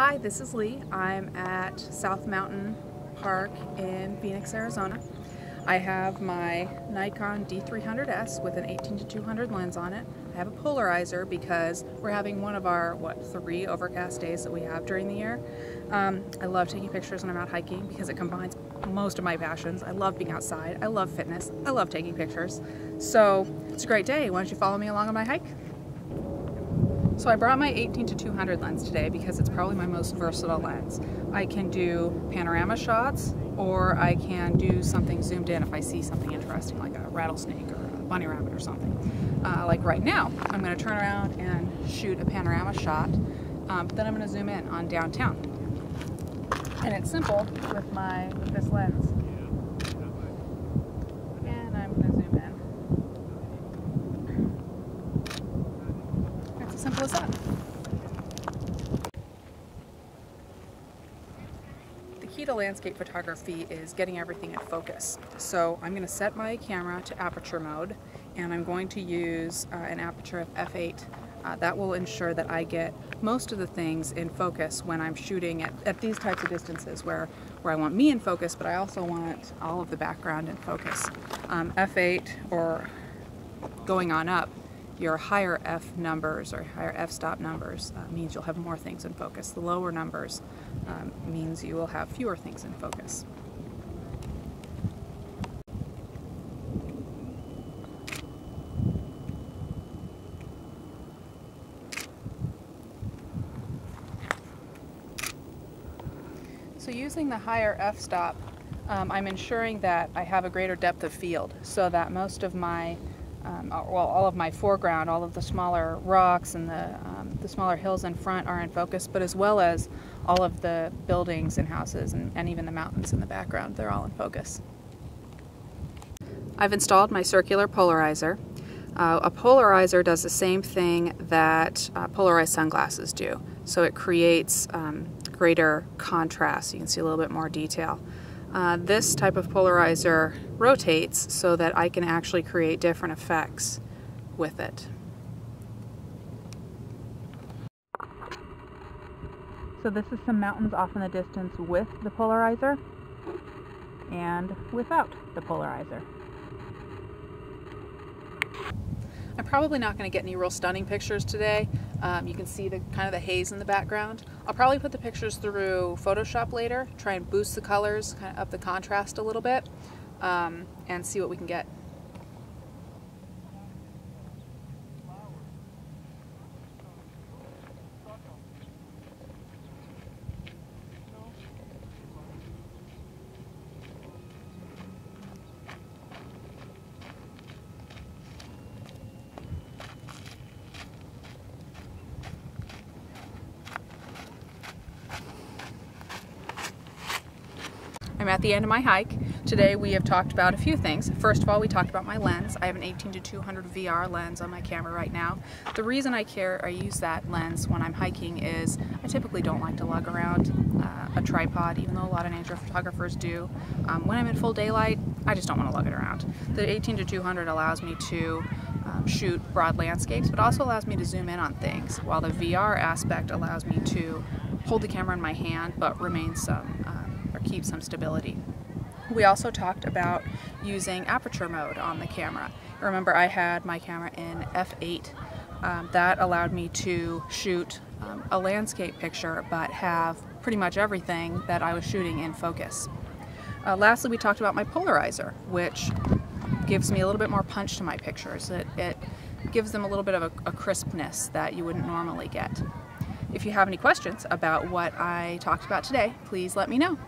Hi, this is Leigh. I'm at South Mountain Park in Phoenix, Arizona. I have my Nikon D300S with an 18 to 200 lens on it. I have a polarizer because we're having one of our, what, three overcast days that we have during the year. Um, I love taking pictures when I'm out hiking because it combines most of my passions. I love being outside. I love fitness. I love taking pictures. So it's a great day. Why don't you follow me along on my hike? So I brought my 18 to 200 lens today because it's probably my most versatile lens. I can do panorama shots or I can do something zoomed in if I see something interesting like a rattlesnake or a bunny rabbit or something. Uh, like right now, I'm going to turn around and shoot a panorama shot, um, but then I'm going to zoom in on downtown. And it's simple with my with this lens. Simple as that. The key to landscape photography is getting everything in focus. So I'm going to set my camera to aperture mode and I'm going to use uh, an aperture of f8. Uh, that will ensure that I get most of the things in focus when I'm shooting at, at these types of distances where, where I want me in focus but I also want all of the background in focus. Um, f8 or going on up your higher F numbers or higher f-stop numbers uh, means you'll have more things in focus. The lower numbers um, means you will have fewer things in focus. So using the higher f-stop, um, I'm ensuring that I have a greater depth of field so that most of my um, well, all of my foreground, all of the smaller rocks and the, um, the smaller hills in front are in focus, but as well as all of the buildings and houses and, and even the mountains in the background, they're all in focus. I've installed my circular polarizer. Uh, a polarizer does the same thing that uh, polarized sunglasses do. So it creates um, greater contrast. You can see a little bit more detail. Uh, this type of polarizer rotates so that I can actually create different effects with it. So this is some mountains off in the distance with the polarizer and without the polarizer. I'm probably not going to get any real stunning pictures today. Um, you can see the kind of the haze in the background. I'll probably put the pictures through Photoshop later, try and boost the colors, kind of up the contrast a little bit, um, and see what we can get. I'm at the end of my hike. Today we have talked about a few things. First of all, we talked about my lens. I have an 18 to 200 VR lens on my camera right now. The reason I care, I use that lens when I'm hiking is I typically don't like to lug around uh, a tripod, even though a lot of nature photographers do. Um, when I'm in full daylight, I just don't want to lug it around. The 18 to 200 allows me to um, shoot broad landscapes, but also allows me to zoom in on things, while the VR aspect allows me to hold the camera in my hand but remain some uh, keep some stability. We also talked about using aperture mode on the camera. Remember I had my camera in f8. Um, that allowed me to shoot um, a landscape picture but have pretty much everything that I was shooting in focus. Uh, lastly, we talked about my polarizer, which gives me a little bit more punch to my pictures. It, it gives them a little bit of a, a crispness that you wouldn't normally get. If you have any questions about what I talked about today, please let me know.